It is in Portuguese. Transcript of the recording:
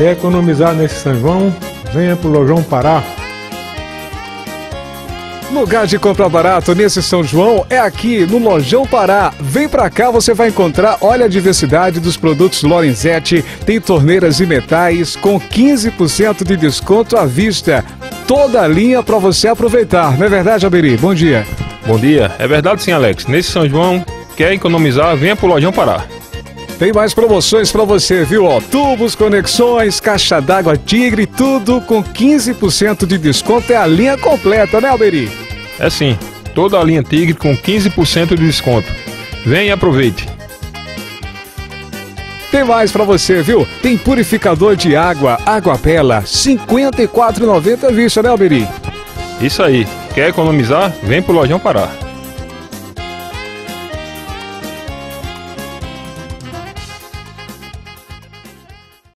Quer economizar nesse São João? Venha pro Lojão Pará. Lugar de compra barato nesse São João é aqui no Lojão Pará. Vem pra cá, você vai encontrar, olha a diversidade dos produtos Lorenzetti. Tem torneiras e metais com 15% de desconto à vista. Toda a linha para você aproveitar, não é verdade, Aberi? Bom dia. Bom dia. É verdade sim, Alex. Nesse São João, quer economizar, venha pro Lojão Pará. Tem mais promoções para você, viu? Ó, tubos, conexões, caixa d'água Tigre, tudo com 15% de desconto. É a linha completa, né, Alberi? É sim, toda a linha Tigre com 15% de desconto. Vem e aproveite. Tem mais para você, viu? Tem purificador de água, água bela, R$ 54,90 vista, né, Alberi? Isso aí. Quer economizar? Vem pro Lojão Pará.